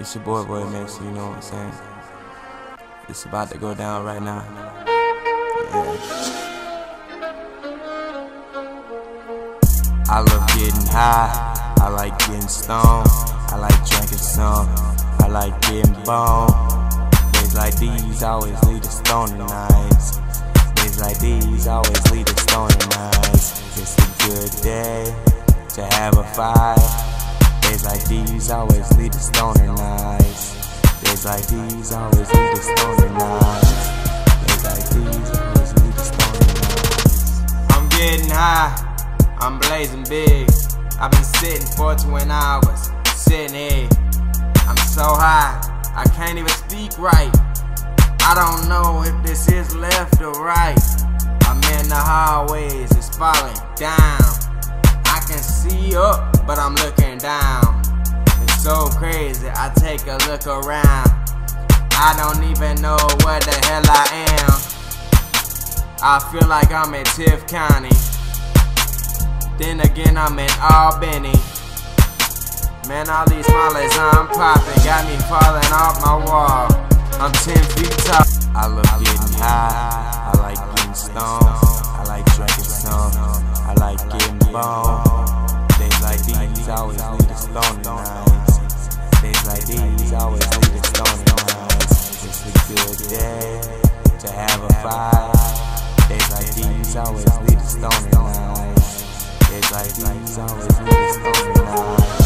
It's your boy, Voidmason, you know what I'm saying? It's about to go down right now. Yeah. I love getting high, I like getting stoned, I like drinking some, I like getting boned. Days like these always lead to stoner nights. Days like these always lead to stoner nights. It's a good day to have a fight. Days like these always lead to stoner nights. Days like these always lead to stoner nights. Days like these always lead to stoner nights. I'm getting high, I'm blazing big. I've been sitting for 20 hours, sitting here. I'm so high, I can't even speak right. I don't know if this is left or right. I'm in the hallways, it's falling down. I can see up but I'm looking down. So crazy, I take a look around. I don't even know where the hell I am. I feel like I'm in Tiff County. Then again, I'm in Albany. Man, all these mollies I'm popping got me falling off my wall. I'm 10 feet tall. I love getting high. I like getting stoned. I like drinking some. I like getting boned good day to have a fight. Days like these always lead to stony nights. Days like these always lead to stony nights.